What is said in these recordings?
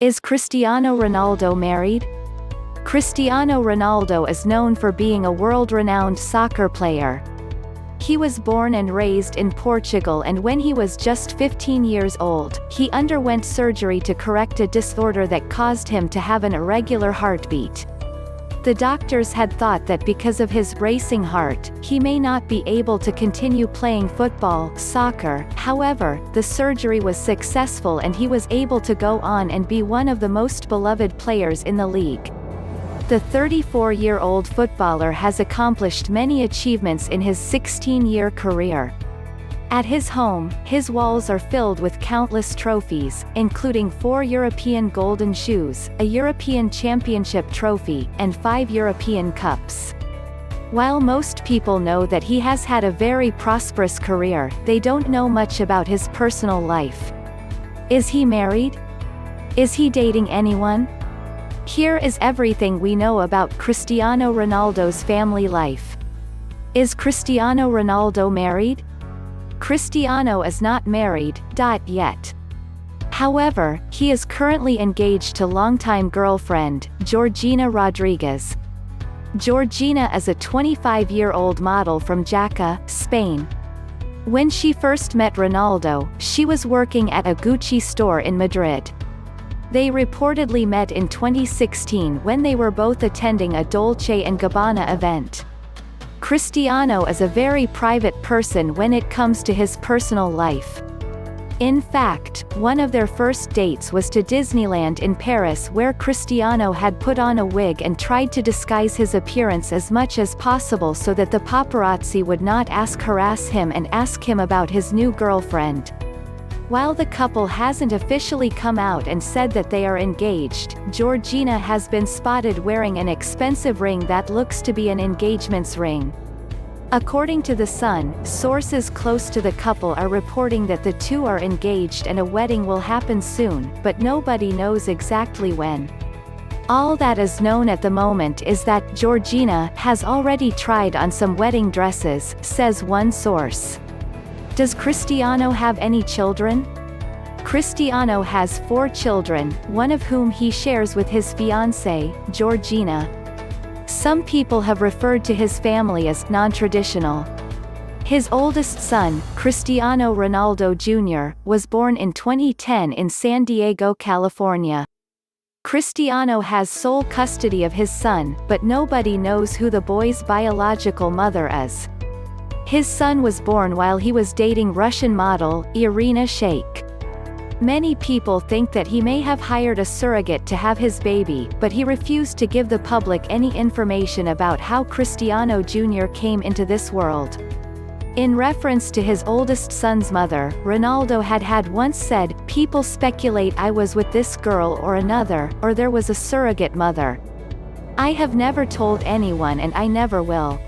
Is Cristiano Ronaldo married? Cristiano Ronaldo is known for being a world-renowned soccer player. He was born and raised in Portugal and when he was just 15 years old, he underwent surgery to correct a disorder that caused him to have an irregular heartbeat. The doctors had thought that because of his racing heart, he may not be able to continue playing football soccer, however, the surgery was successful and he was able to go on and be one of the most beloved players in the league. The 34-year-old footballer has accomplished many achievements in his 16-year career. At his home, his walls are filled with countless trophies, including four European Golden Shoes, a European Championship trophy, and five European Cups. While most people know that he has had a very prosperous career, they don't know much about his personal life. Is he married? Is he dating anyone? Here is everything we know about Cristiano Ronaldo's family life. Is Cristiano Ronaldo married? Cristiano is not married, yet. However, he is currently engaged to longtime girlfriend, Georgina Rodriguez. Georgina is a 25-year-old model from Jaca, Spain. When she first met Ronaldo, she was working at a Gucci store in Madrid. They reportedly met in 2016 when they were both attending a Dolce & Gabbana event. Cristiano is a very private person when it comes to his personal life. In fact, one of their first dates was to Disneyland in Paris where Cristiano had put on a wig and tried to disguise his appearance as much as possible so that the paparazzi would not ask harass him and ask him about his new girlfriend. While the couple hasn't officially come out and said that they are engaged, Georgina has been spotted wearing an expensive ring that looks to be an engagement's ring. According to The Sun, sources close to the couple are reporting that the two are engaged and a wedding will happen soon, but nobody knows exactly when. All that is known at the moment is that Georgina has already tried on some wedding dresses, says one source. Does Cristiano have any children? Cristiano has four children, one of whom he shares with his fiancée, Georgina. Some people have referred to his family as non-traditional. His oldest son, Cristiano Ronaldo Jr., was born in 2010 in San Diego, California. Cristiano has sole custody of his son, but nobody knows who the boy's biological mother is. His son was born while he was dating Russian model, Irina Shayk. Many people think that he may have hired a surrogate to have his baby, but he refused to give the public any information about how Cristiano Jr. came into this world. In reference to his oldest son's mother, Ronaldo had had once said, People speculate I was with this girl or another, or there was a surrogate mother. I have never told anyone and I never will.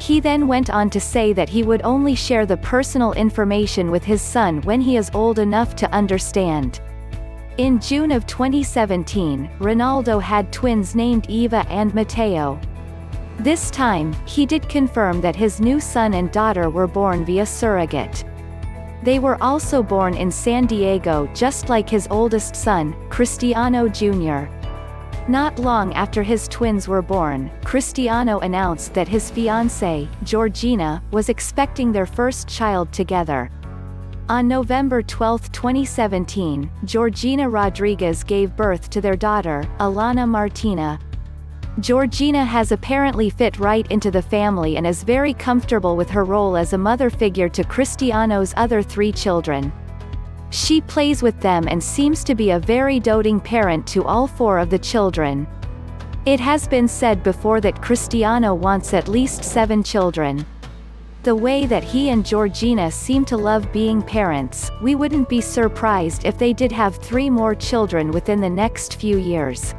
He then went on to say that he would only share the personal information with his son when he is old enough to understand. In June of 2017, Ronaldo had twins named Eva and Mateo. This time, he did confirm that his new son and daughter were born via surrogate. They were also born in San Diego just like his oldest son, Cristiano Jr. Not long after his twins were born, Cristiano announced that his fiancée, Georgina, was expecting their first child together. On November 12, 2017, Georgina Rodriguez gave birth to their daughter, Alana Martina. Georgina has apparently fit right into the family and is very comfortable with her role as a mother figure to Cristiano's other three children. She plays with them and seems to be a very doting parent to all four of the children. It has been said before that Cristiano wants at least seven children. The way that he and Georgina seem to love being parents, we wouldn't be surprised if they did have three more children within the next few years.